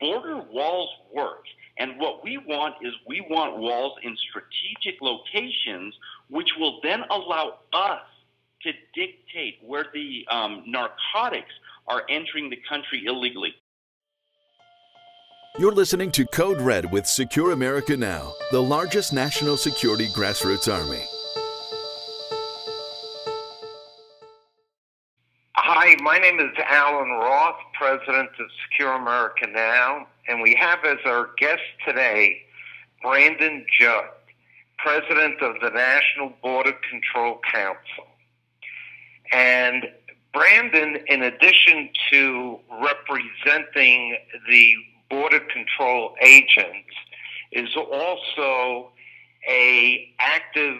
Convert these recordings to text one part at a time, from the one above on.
border walls work. And what we want is we want walls in strategic locations, which will then allow us to dictate where the um, narcotics are entering the country illegally. You're listening to Code Red with Secure America Now, the largest national security grassroots army. My name is Allen Roth, President of Secure America Now, and we have as our guest today Brandon Judd, President of the National Border Control Council. And Brandon, in addition to representing the border control agents, is also a active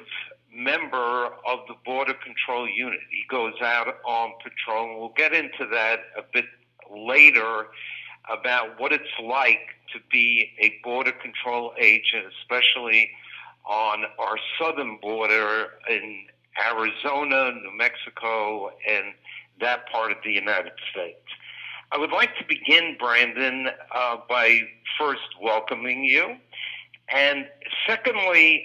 member of the border control unit. He goes out on patrol, and we'll get into that a bit later about what it's like to be a border control agent, especially on our southern border in Arizona, New Mexico, and that part of the United States. I would like to begin, Brandon, uh, by first welcoming you, and secondly,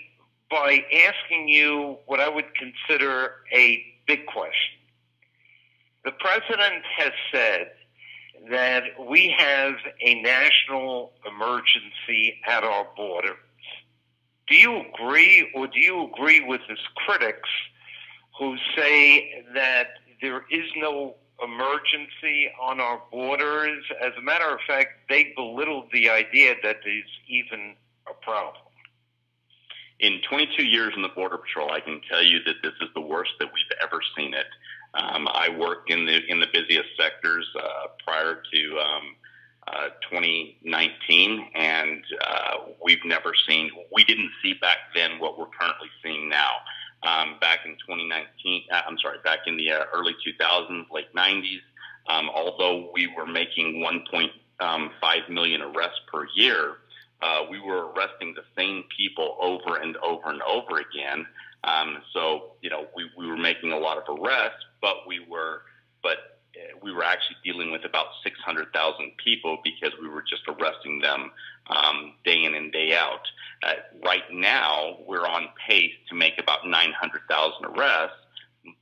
by asking you what I would consider a big question. The president has said that we have a national emergency at our borders. Do you agree, or do you agree with his critics who say that there is no emergency on our borders? As a matter of fact, they belittled the idea that there's even a problem. In 22 years in the Border Patrol, I can tell you that this is the worst that we've ever seen it. Um, I worked in the in the busiest sectors uh, prior to um, uh, 2019, and uh, we've never seen. We didn't see back then what we're currently seeing now. Um, back in 2019, uh, I'm sorry, back in the uh, early 2000s, late 90s, um, although we were making 1.5 um, arrests per year, uh, we were arresting the same people over and over and over again. Um, so, you know, we, we were making a lot of arrests, but we were, but uh, we were actually dealing with about 600,000 people because we were just arresting them um, day in and day out. Uh, right now, we're on pace to make about 900,000 arrests,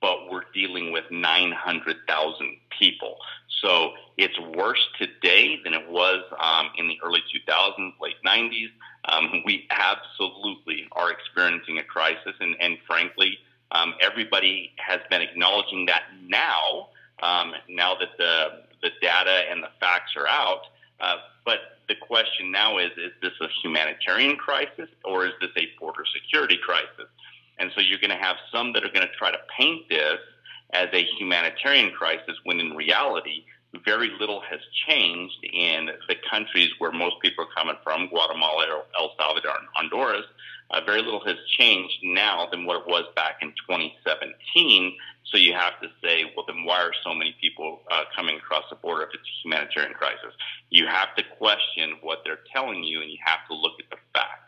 but we're dealing with 900,000 people. So it's worse today than it was um, in the early 2000s, late 90s. Um, we absolutely are experiencing a crisis, and, and frankly, um, everybody has been acknowledging that now. Um, now that the the data and the facts are out, uh, but the question now is: Is this a humanitarian crisis or is this a border security crisis? And so you're going to have some that are going to try to paint this as a humanitarian crisis when in reality very little has changed in the countries where most people are coming from, Guatemala, El Salvador, and Honduras. Uh, very little has changed now than what it was back in 2017. So you have to say, well, then why are so many people uh, coming across the border if it's a humanitarian crisis? You have to question what they're telling you, and you have to look at the facts.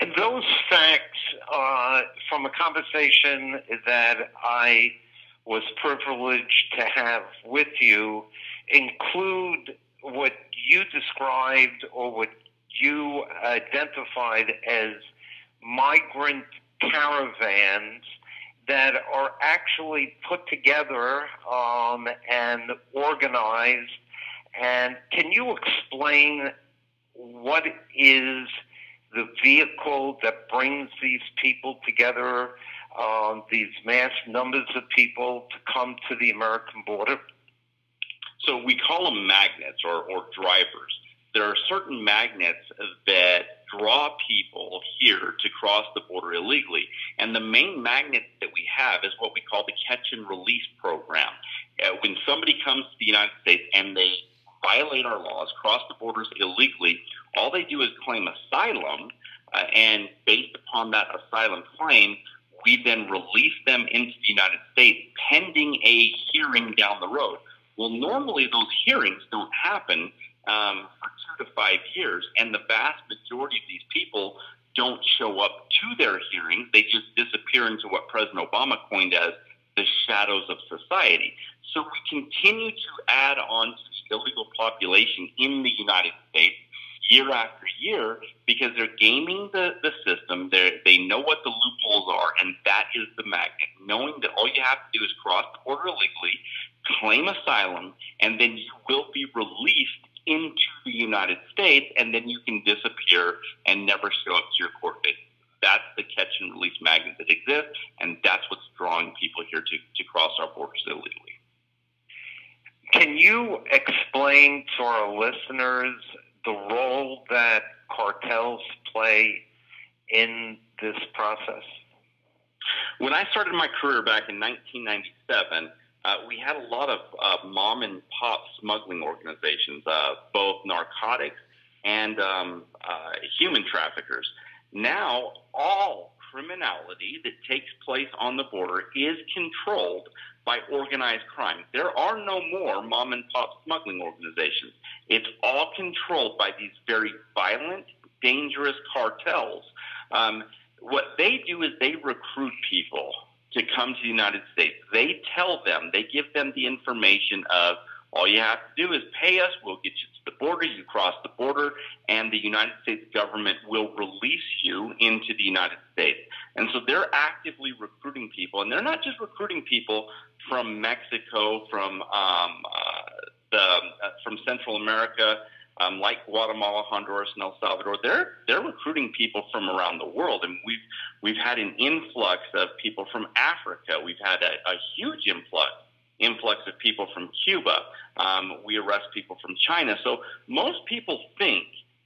And those facts, uh, from a conversation that I was privileged to have with you include what you described or what you identified as migrant caravans that are actually put together um, and organized. And can you explain what is the vehicle that brings these people together? um, these mass numbers of people to come to the American border? So we call them magnets or, or drivers. There are certain magnets that draw people here to cross the border illegally. And the main magnet that we have is what we call the catch and release program. Uh, when somebody comes to the United States and they violate our laws, cross the borders illegally, all they do is claim asylum. Uh, and based upon that asylum claim, we then release them into the United States pending a hearing down the road. Well, normally those hearings don't happen um, for two to five years, and the vast majority of these people don't show up to their hearings. They just disappear into what President Obama coined as the shadows of society. So we continue to add on to the illegal population in the United States year after year because they're gaming the, the system. They're, they know what the loopholes are, and that is the magnet. Knowing that all you have to do is cross the border illegally, claim asylum, and then you will be released into the United States, and then you can disappear and never show up to your court date. That's the catch and release magnet that exists, and that's what's drawing people here to, to cross our borders illegally. Can you explain to our listeners the role that cartels play in this process? When I started my career back in 1997, uh, we had a lot of uh, mom and pop smuggling organizations, uh, both narcotics and um, uh, human traffickers. Now, all criminality that takes place on the border is controlled by organized crime. There are no more mom and pop smuggling organizations. It's all controlled by these very violent, dangerous cartels. Um, what they do is they recruit people to come to the United States. They tell them, they give them the information of all you have to do is pay us, we'll get you to the border, you cross the border, and the United States government will release you into the United States. And so they're actively recruiting people, and they're not just recruiting people from Mexico, from um, uh, the uh, from Central America, um, like Guatemala, Honduras, and El Salvador. They're they're recruiting people from around the world, and we've we've had an influx of people from Africa. We've had a, a huge influx influx of people from Cuba. Um, we arrest people from China. So most people think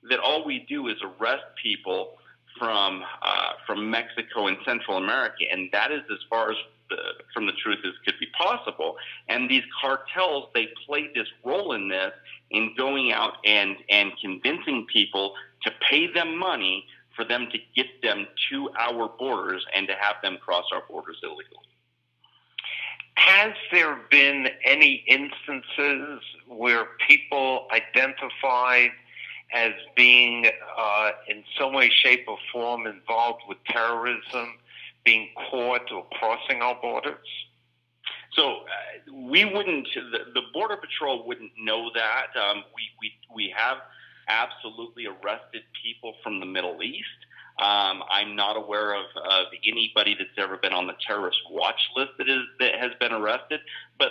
that all we do is arrest people from uh, from Mexico and Central America, and that is as far as the, from the truth as could be possible. And these cartels, they played this role in this, in going out and and convincing people to pay them money for them to get them to our borders and to have them cross our borders illegally. Has there been any instances where people identified as being uh, in some way, shape, or form involved with terrorism being caught or crossing our borders? So uh, we wouldn't, the, the, Border Patrol wouldn't know that. Um, we, we, we have absolutely arrested people from the Middle East. Um, I'm not aware of, of anybody that's ever been on the terrorist watch list that is that has been arrested. But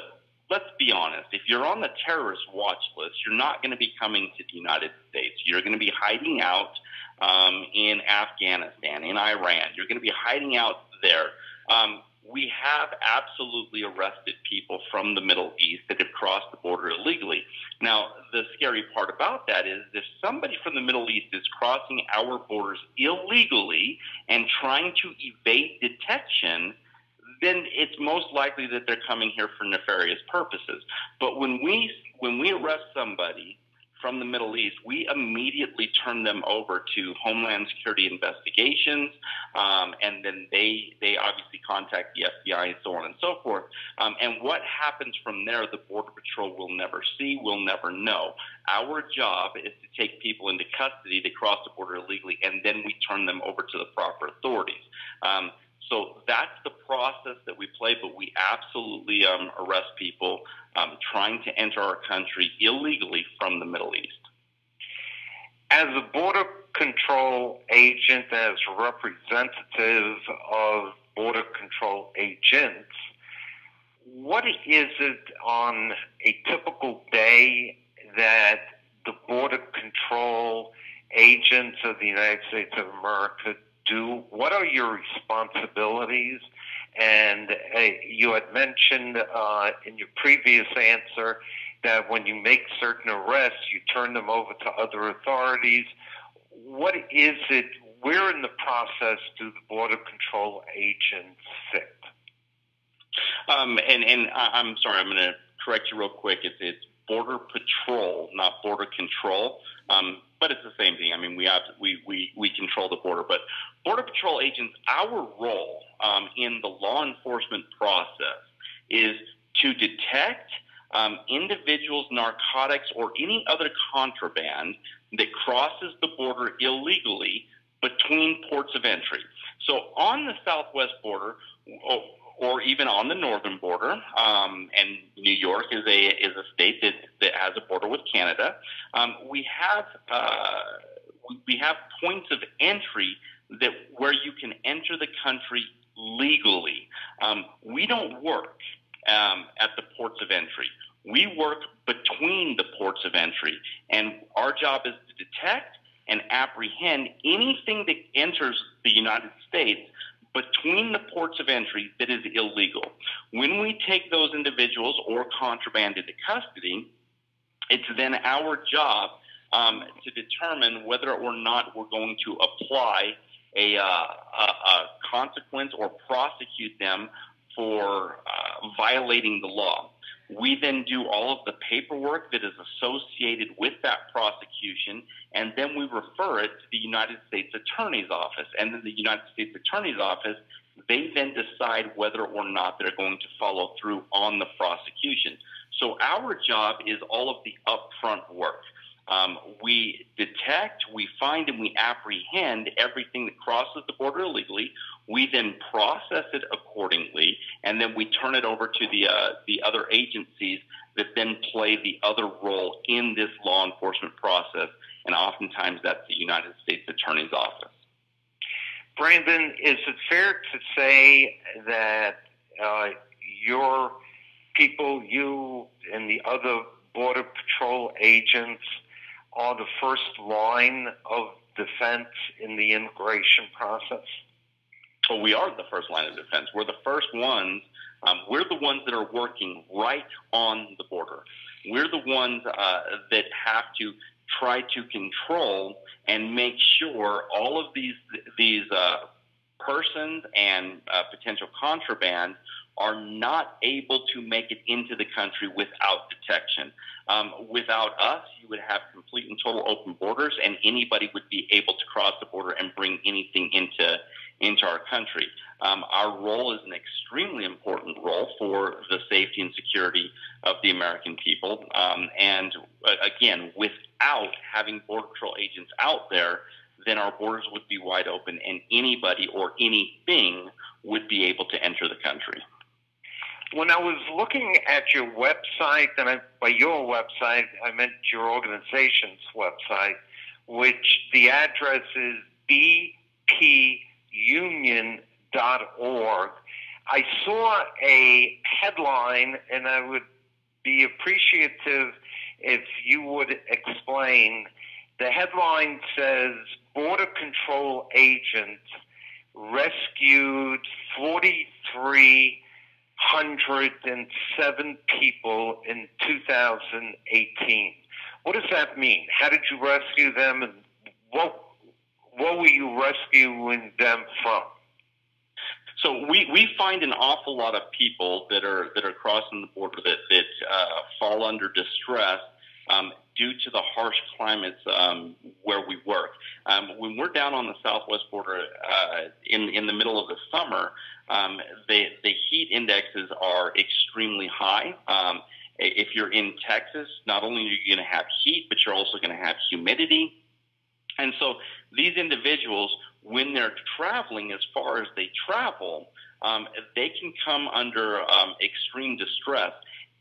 let's be honest, if you're on the terrorist watch list, you're not going to be coming to the United States. You're going to be hiding out um, in Afghanistan, in Iran. You're going to be hiding out there. Um, we have absolutely arrested people from the Middle East that have crossed the border illegally. Now, the scary part about that is if somebody from the Middle East is crossing our borders illegally and trying to evade detection, then it's most likely that they're coming here for nefarious purposes. But when we when we arrest somebody from the Middle East, we immediately turn them over to Homeland Security investigations, um, and then they they obviously contact the FBI and so on and so forth. Um, and what happens from there, the Border Patrol will never see, will never know. Our job is to take people into custody to cross the border illegally, and then we turn them over to the proper authorities. Um, so that's the process that we play, but we absolutely um, arrest people um, trying to enter our country illegally from the Middle East. As a border control agent, as representative of border control agents, what is it on a typical day that the border control agents of the United States of America do? What are your responsibilities? And uh, you had mentioned uh, in your previous answer that when you make certain arrests, you turn them over to other authorities. What is it? Where in the process do the Border Control agents sit? Um, and, and I'm sorry, I'm going to correct you real quick. It's, it's Border Patrol, not Border Control. Um, but it's the same thing. I mean, we have we, we, we control the border, but Border Patrol agents, our role um, in the law enforcement process is to detect um, individuals, narcotics, or any other contraband that crosses the border illegally between ports of entry. So on the southwest border, or even on the northern border. Um, and New York is a is a state that, that has a border with Canada. Um, we have uh, we have points of entry that where you can enter the country legally. Um, we don't work um, at the ports of entry. We work between the ports of entry, and our job is to detect and apprehend anything that enters the United States between the ports of entry that is illegal. When we take those individuals or contraband into custody, it's then our job um, to determine whether or not we're going to apply a, uh, a, a consequence or prosecute them for uh, violating the law. We then do all of the paperwork that is associated with that prosecution, and then we refer it to the United States Attorney's Office. And then the United States Attorney's Office, they then decide whether or not they're going to follow through on the prosecution. So our job is all of the upfront work. Um, we detect, we find, and we apprehend everything that crosses the border illegally. We then process it accordingly, and then we turn it over to the uh, the other agencies that then play the other role in this law enforcement process. And oftentimes, that's the United States Attorney's Office. Brandon, is it fair to say that uh, your people, you and the other Border Patrol agents, are the first line of defense in the immigration process? So we are the first line of defense. We're the first ones. Um, we're the ones that are working right on the border. We're the ones uh, that have to try to control and make sure all of these these uh, persons and uh, potential contraband are not able to make it into the country without detection. Um, without us, you would have complete and total open borders, and anybody would be able to cross the border and bring anything into into our country. Um, our role is an extremely important role for the safety and security of the American people. Um, and uh, again, without having Border Patrol agents out there, then our borders would be wide open, and anybody or anything would be able to enter the country when I was looking at your website, and I, by your website, I meant your organization's website, which the address is bpunion.org. I saw a headline, and I would be appreciative if you would explain. The headline says Border Control agents rescued 43 107 people in 2018. What does that mean? How did you rescue them, and what what were you rescuing them from? So we, we find an awful lot of people that are that are crossing the border that that uh, fall under distress um, due to the harsh climates um, where we work. Um, when we're down on the southwest border uh, in in the middle of the summer, um, the the heat indexes are extremely high. Um, if you're in Texas, not only are you going to have heat, but you're also going to have humidity. And so these individuals, when they're traveling as far as they travel, um, they can come under um, extreme distress.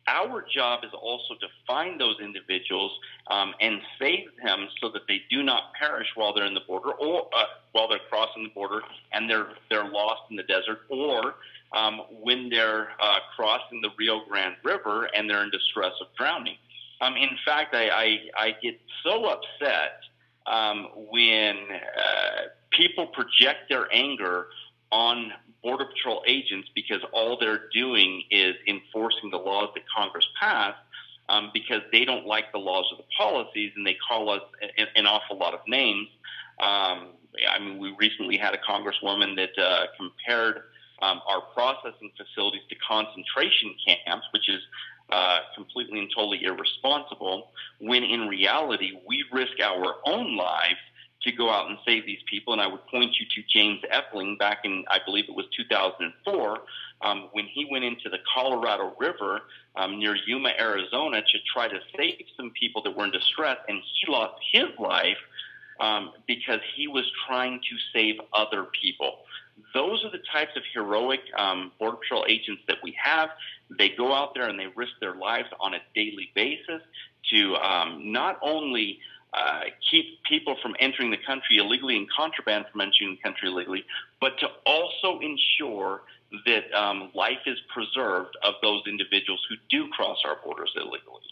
Our job is also to find those individuals um, and save them so that they do not perish while they're in the border or uh, while they're crossing the border and they're they're lost in the desert, or um, when they're uh, crossing the Rio Grande River and they're in distress of drowning. Um, in fact, I, I, I get so upset um, when uh, people project their anger on Border Patrol agents because all they're doing is enforcing the laws that Congress passed um, because they don't like the laws or the policies and they call us an, awful lot of names. Um, I mean, we recently had a congresswoman that uh, compared um, our processing facilities to concentration camps, which is uh, completely and totally irresponsible, when in reality, we risk our own lives to go out and save these people. And I would point you to James Epling back in, I believe it was 2004, um, when he went into the Colorado River um, near Yuma, Arizona, to try to save some people that were in distress, and he lost his life um, because he was trying to save other people. Those are the types of heroic um, Border Patrol agents that we have. They go out there and they risk their lives on a daily basis to um, not only uh, keep people from entering the country illegally and contraband from entering the country illegally, but to also ensure that um, life is preserved of those individuals who do cross our borders illegally.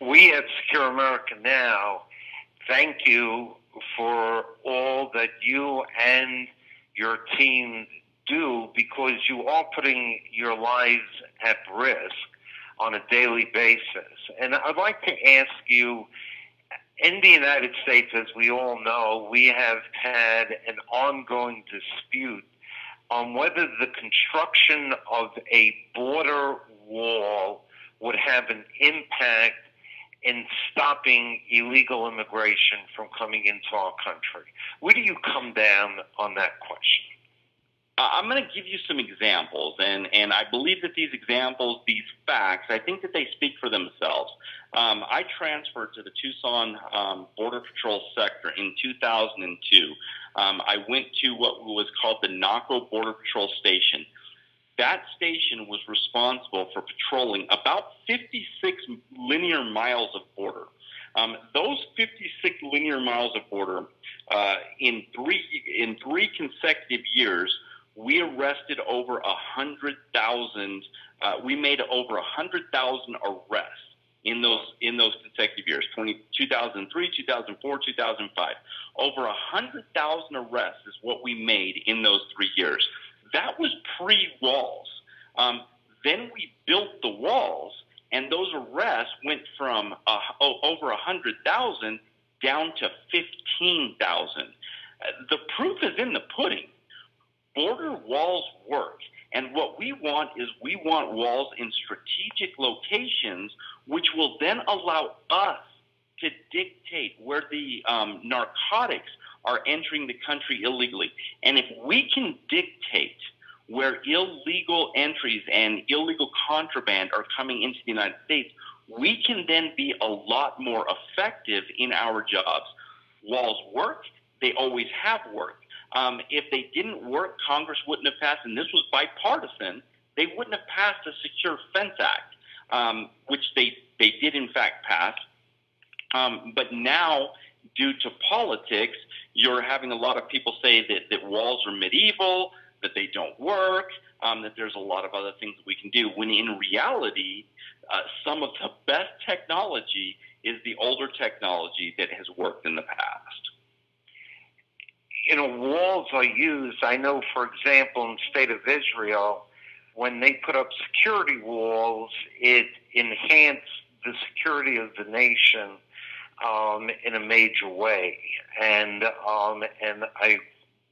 We at Secure America Now thank you for all that you and your team do because you are putting your lives at risk on a daily basis. And I'd like to ask you in the United States, as we all know, we have had an ongoing dispute on whether the construction of a border wall would have an impact in stopping illegal immigration from coming into our country. Where do you come down on that question? I'm going to give you some examples, and, and I believe that these examples, these facts, I think that they speak for themselves. Um, I transferred to the Tucson um, Border Patrol sector in 2002. Um, I went to what was called the Naco Border Patrol Station. That station was responsible for patrolling about 56 linear miles of border. Um, those 56 linear miles of border uh, in three in three consecutive years we arrested over a hundred thousand. Uh, we made over a hundred thousand arrests in those in those consecutive years 20, 2003 2004 2005 over a hundred thousand arrests is what we made in those three years. That was pre walls um, then we built the walls and those arrests went from uh, oh, over a hundred thousand down to fifteen thousand. Uh, the proof is in the pudding border walls work. And what we want is we want walls in strategic locations, which will then allow us to dictate where the um, narcotics are entering the country illegally. And if we can dictate where illegal entries and illegal contraband are coming into the United States, we can then be a lot more effective in our jobs. Walls work, they always have worked. Um, if they didn't work, Congress wouldn't have passed, and this was bipartisan, they wouldn't have passed a Secure Fence Act, um, which they, they did in fact pass. Um, but now, due to politics, you're having a lot of people say that, that walls are medieval, that they don't work, um, that there's a lot of other things that we can do, when in reality, uh, some of the best technology is the older technology that has worked in the past you know, walls are used. I know, for example, in the state of Israel, when they put up security walls, it enhanced the security of the nation um, in a major way. And um, and I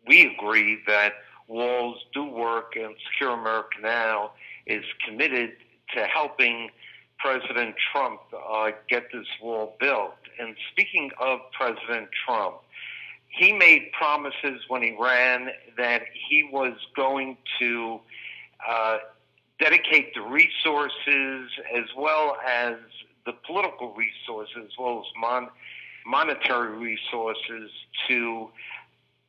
we agree that walls do work, and Secure America Now is committed to helping President Trump uh, get this wall built. And speaking of President Trump, he made promises when he ran that he was going to uh, dedicate the resources as well as the political resources, as well as mon- monetary resources to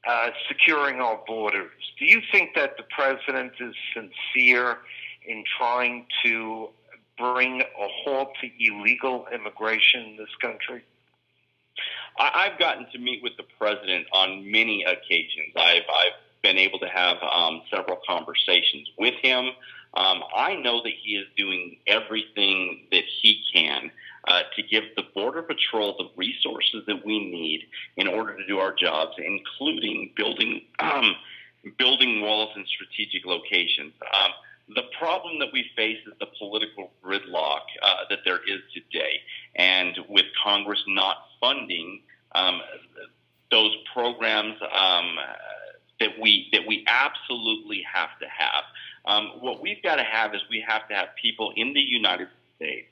uh, securing our borders. Do you think that the president is sincere in trying to bring a halt to illegal immigration in this country? I, I've gotten to meet with the president on many occasions. I've, I've been able to have um, several conversations with him. Um, I know that he is doing everything that he can uh, to give the Border Patrol the resources that we need in order to do our jobs, including building um, building walls in strategic locations. Um, the problem that we face is the political gridlock uh, that there is today. And with Congress not funding um, those programs um, that we that we absolutely have to have, um, what we've got to have is we have to have people in the United States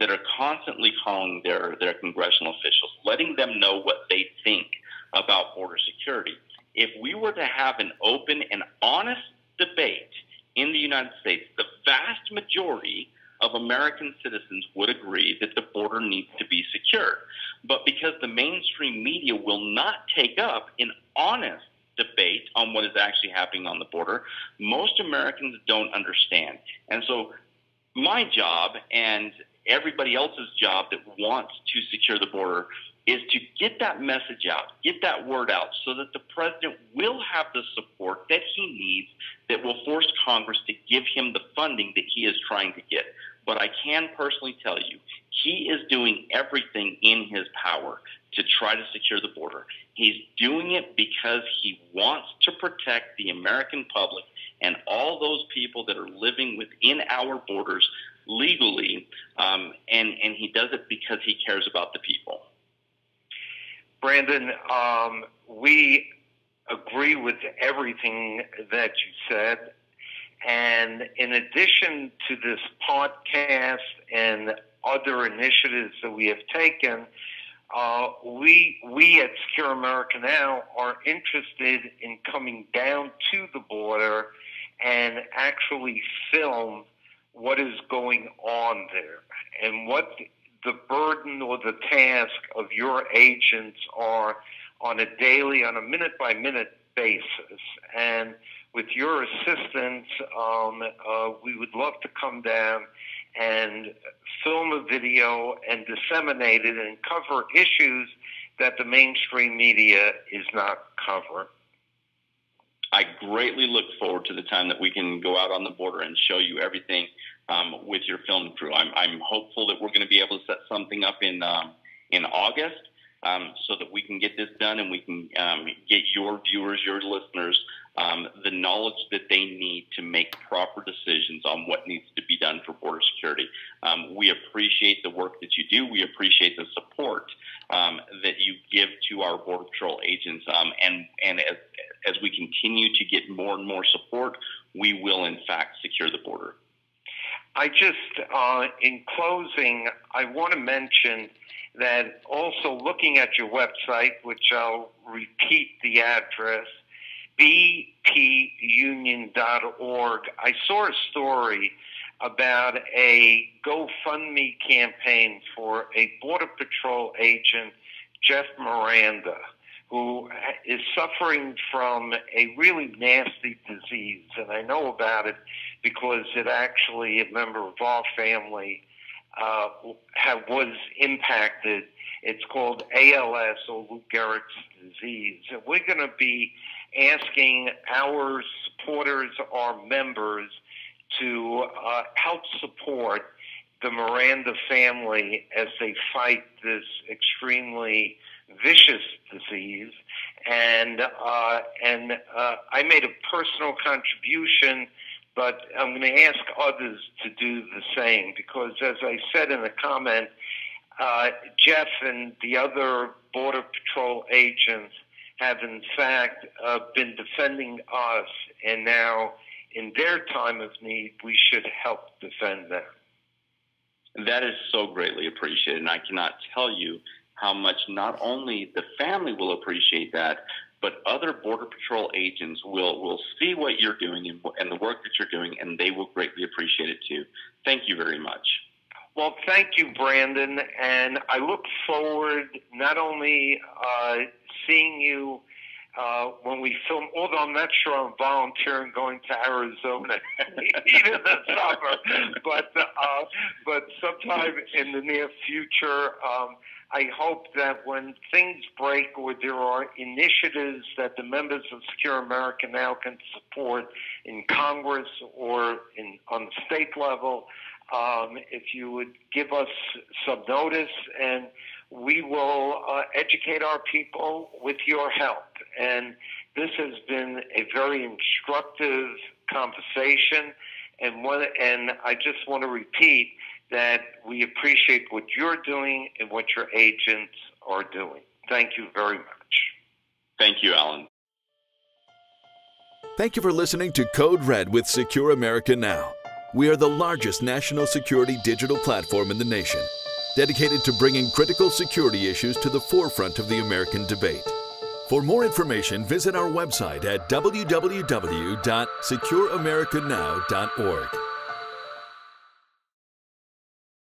that are constantly calling their their congressional officials, letting them know what they think about border security. If we were to have an open and honest debate in the United States, the vast majority of American citizens would agree that the border needs to be secure. But because the mainstream media will not take up an honest debate on what is actually happening on the border. Most Americans don't understand. And so my job and everybody else's job that wants to secure the border is to get that message out, get that word out so that the president will have the support that he needs that will force Congress to give him the funding that he is trying to get. But I can personally tell you, he is doing everything in his power to try to secure the border. He's doing it because he wants to protect the American public and all those people that are living within our borders legally, um, and, and he does it because he cares about the people. Brandon, um, we agree with everything that you said. And in addition to this podcast and other initiatives that we have taken, uh, we we at Secure America Now are interested in coming down to the border and actually film what is going on there and what the burden or the task of your agents are on a daily, on a minute by minute basis. And with your assistance, um, uh, we would love to come down and film a video and disseminate it and cover issues that the mainstream media is not covering. I greatly look forward to the time that we can go out on the border and show you everything um, with your film crew. I'm, I'm hopeful that we're going to be able to set something up in um, in August um, so that we can get this done and we can um, get your viewers, your listeners, um, the knowledge that they need to make proper decisions on what needs to be done for border security. Um, we appreciate the work that you do. We appreciate the support um, that you give to our Border Patrol agents. Um, and and as, as we continue to get more and more support, we will, in fact, secure the border. I just, uh, in closing, I want to mention that also looking at your website, which I'll repeat the address, bpunion.org, I saw a story about a GoFundMe campaign for a Border Patrol agent, Jeff Miranda, who is suffering from a really nasty disease. And I know about it because it actually, a member of our family uh, have, was impacted. It's called ALS or Lou Gehrig's disease. And we're going to be asking our supporters, our members, to uh, help support the Miranda family as they fight this extremely vicious disease. And uh, and uh, I made a personal contribution but I'm going to ask others to do the same because, as I said in the comment, uh, Jeff and the other Border Patrol agents have, in fact, uh, been defending us, and now, in their time of need, we should help defend them. That is so greatly appreciated, and I cannot tell you how much not only the family will appreciate that, but other Border Patrol agents will, will see what you're doing and, and the work that you're doing, and they will greatly appreciate it too. Thank you very much. Well, thank you, Brandon, and I look forward not only uh, seeing you uh, when we film, although I'm not sure I'm volunteering going to Arizona in the summer, but uh, but sometime in the near future, um, I hope that when things break or there are initiatives that the members of Secure America now can support in Congress or in on the state level, um, if you would give us some notice and we will uh, educate our people with your help. And this has been a very instructive conversation. And one, and I just want to repeat that we appreciate what you're doing and what your agents are doing. Thank you very much. Thank you, Allen. Thank you for listening to Code Red with Secure America Now. We are the largest national security digital platform in the nation, dedicated to bringing critical security issues to the forefront of the American debate. For more information, visit our website at www.secureamericanow.org.